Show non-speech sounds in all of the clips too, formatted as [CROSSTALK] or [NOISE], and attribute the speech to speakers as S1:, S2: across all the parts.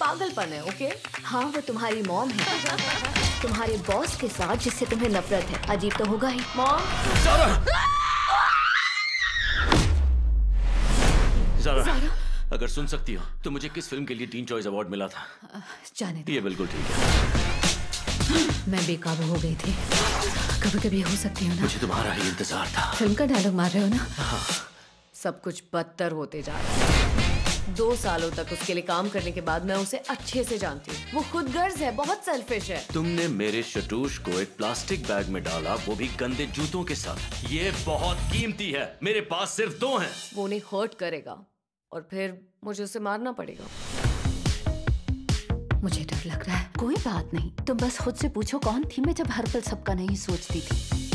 S1: पागलपन है ओके
S2: हाँ वो तुम्हारी मॉम है। तुम्हारे बॉस के साथ जिससे तुम्हें नफरत है। अजीब तो होगा ही।
S1: मॉम?
S3: जारा। अगर सुन सकती हो तो मुझे किस फ़िल्म के लिए टीन चॉइस अवार्ड मिला था?
S4: जाने
S3: ये बिल्कुल ठीक है।
S4: मैं बेकाबू हो गई थी। कभी कभी हो सकती हूँ
S3: मुझे तुम्हारा ही इंतज़ार था।
S4: फ़िल्म का डायलॉग मार रहे हो ना? हाँ।
S1: सब कुछ बदतर होते जा रहा है। दो सालों तक उसके लिए काम करने के बाद मैं उसे अच्छे से जानती हूँ। वो खुद गर्ज है बहुत सेल्फिश है।
S3: तुमने मेरे शटूश को एक प्लास्टिक बैग में डाला वो भी गंदे जूतों के साथ। ये बहुत कीमती है मेरे पास सिर्फ़ दो हैं।
S1: वो उन्हें हर्ट करेगा और फिर मुझे उसे मारना पड़ेगा।
S4: मुझे डर लग रहा है। कोई बात नहीं तुम बस खुद से पूछो कौन थी मैं जब हर पल सबका नहीं सोचती थी?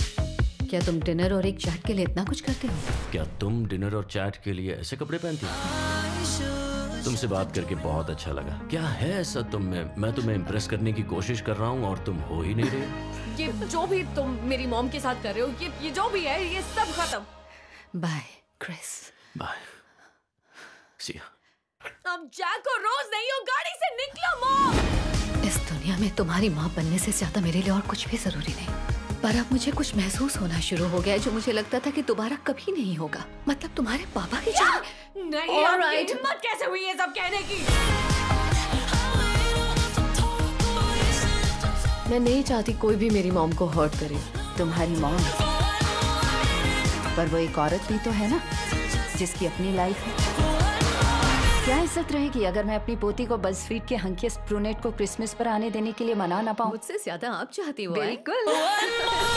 S4: क्या तुम डिनर और एक चैट के लिए इतना कुछ करते हो?
S3: क्या तुम डिनर और चैट के लिए ऐसे कपड़े पहनती हो? तुमसे बात करके बहुत अच्छा लगा। क्या है ऐसा तुम में? मैं तुम्हें इम्प्रेस करने की कोशिश कर रहा हूँ और तुम हो ही नहीं रहे।
S1: ये जो भी तुम मेरी मॉम के साथ कर रहे हो ये ये जो भी है ये सब खत्म।
S4: बाय क्रिस
S3: बाय सिया
S1: अब जैक और रोज नहीं हो गाड़ी से निकलो मॉम
S4: इस दुनिया में तुम्हारी माँ बनने से ज़्यादा मेरे लिए और कुछ भी ज़रूरी नहीं। पर अब मुझे कुछ महसूस होना शुरू हो गया जो मुझे लगता था कि दोबारा कभी नहीं होगा। मतलब तुम्हारे पापा की जगह
S1: नहीं
S4: right.
S1: हिम्मत कैसे हुई ये सब कहने की? मैं नहीं चाहती कोई भी मेरी मॉम को हर्ट करे।
S4: तुम्हारी मॉम पर वो एक औरत भी तो है ना जिसकी अपनी लाइफ है। क्या इज़्ज़त रहेगी अगर मैं अपनी पोती को बजफीड के हंकियस प्रूनेट को क्रिसमस पर आने देने के लिए मना ना पाऊँ?
S1: मुझसे ज़्यादा आप चाहती हो
S4: बिल्कुल। [LAUGHS]